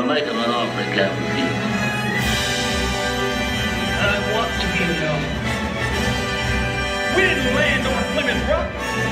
never make him an offer, Captain Pete. I want to be alone. We didn't land on Plymouth Rock.